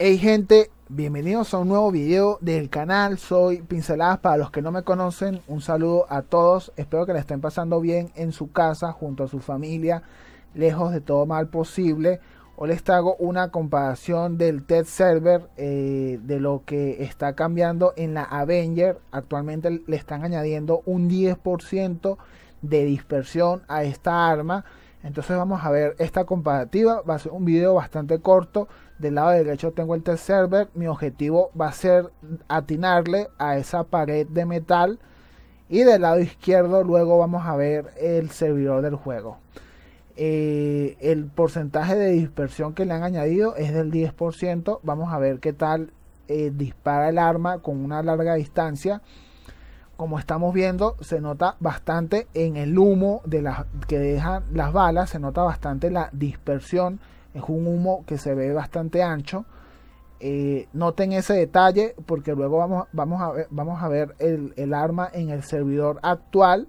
Hey gente, bienvenidos a un nuevo video del canal, soy Pinceladas para los que no me conocen, un saludo a todos, espero que la estén pasando bien en su casa, junto a su familia, lejos de todo mal posible. Hoy les traigo una comparación del test server eh, de lo que está cambiando en la Avenger. Actualmente le están añadiendo un 10% de dispersión a esta arma. Entonces vamos a ver esta comparativa. Va a ser un video bastante corto. Del lado derecho tengo el test server. Mi objetivo va a ser atinarle a esa pared de metal. Y del lado izquierdo luego vamos a ver el servidor del juego. Eh, el porcentaje de dispersión que le han añadido es del 10%. Vamos a ver qué tal eh, dispara el arma con una larga distancia como estamos viendo, se nota bastante en el humo de las que dejan las balas, se nota bastante la dispersión. Es un humo que se ve bastante ancho. Eh, noten ese detalle porque luego vamos, vamos, a, ver, vamos a ver el, arma en el servidor actual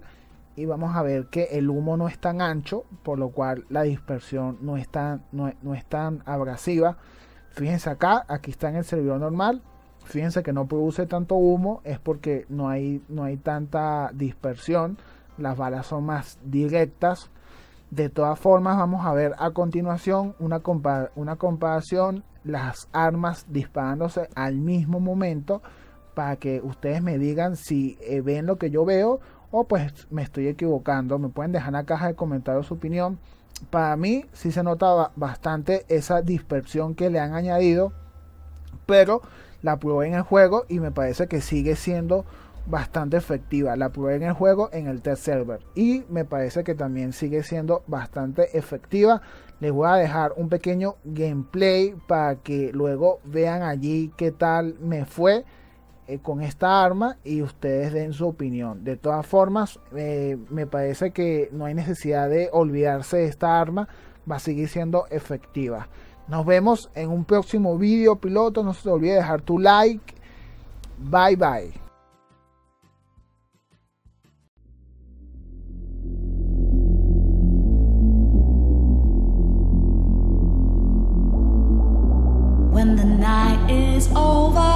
y vamos a ver que el humo no es tan ancho, por lo cual la dispersión no es tan, no, no es tan abrasiva. Fíjense acá, aquí está en el servidor normal, fíjense que no produce tanto humo es porque no hay, no hay tanta dispersión, las balas son más directas. De todas formas, vamos a ver a continuación una, una comparación, las armas disparándose al mismo momento para que ustedes me digan si eh, ven lo que yo veo o pues me estoy equivocando. Me pueden dejar en la caja de comentarios su opinión. Para mí sí se nota bastante esa dispersión que le han añadido, pero la probé en el juego y me parece que sigue siendo bastante efectiva. La probé en el juego en el test server y me parece que también sigue siendo bastante efectiva. Les voy a dejar un pequeño gameplay para que luego vean allí qué tal me fue eh, con esta arma y ustedes den su opinión. De todas formas, eh, me parece que no hay necesidad de olvidarse de esta arma. Va a seguir siendo efectiva. Nos vemos en un próximo video piloto. No se te olvide dejar tu like. Bye bye. Is over,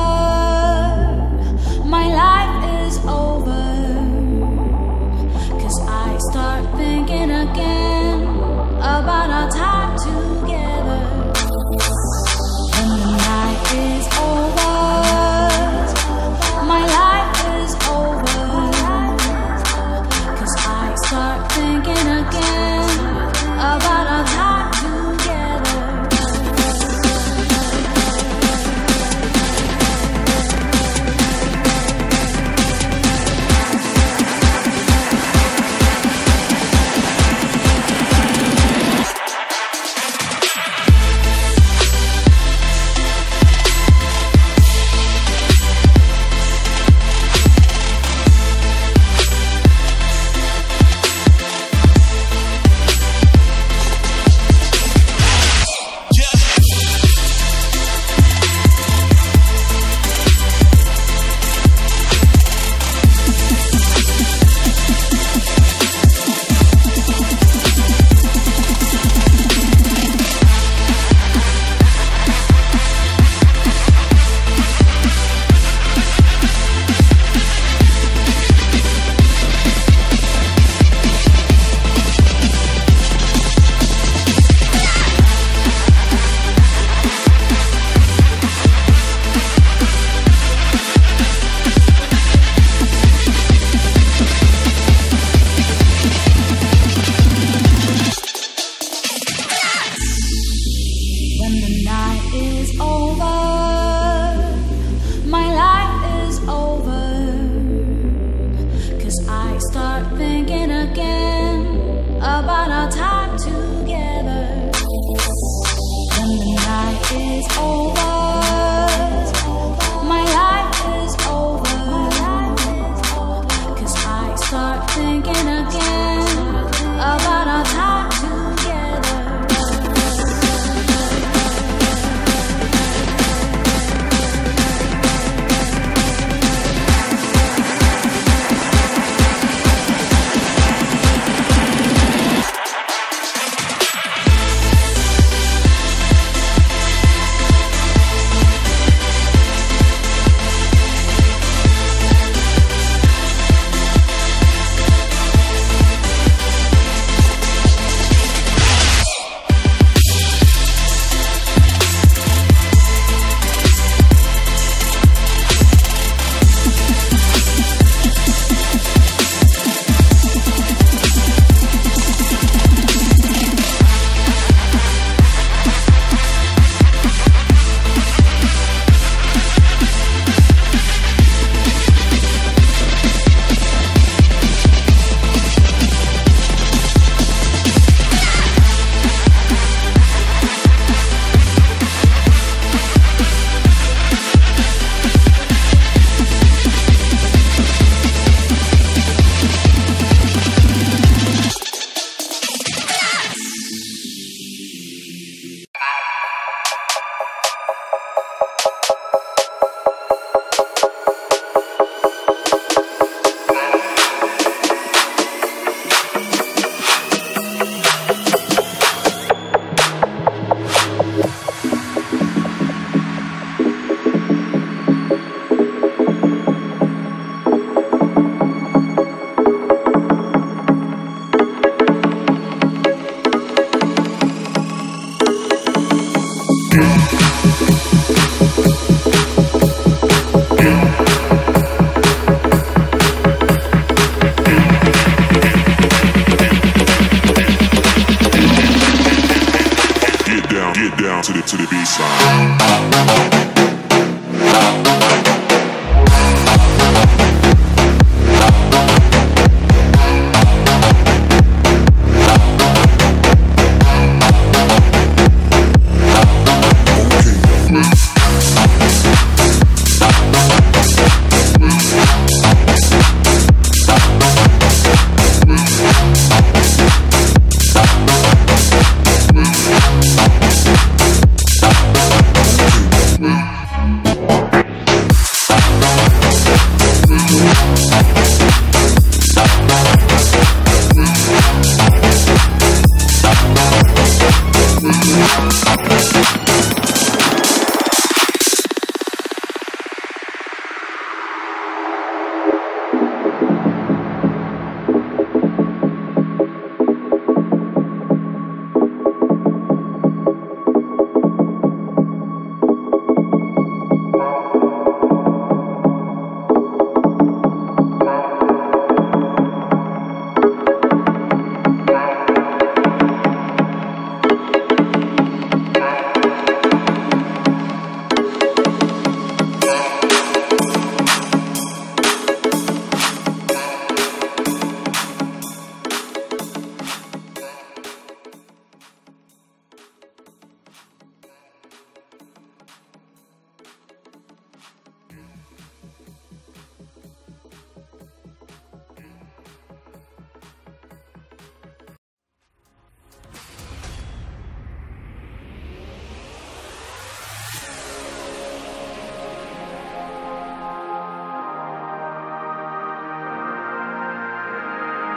Sabana. Get down to the to the B side.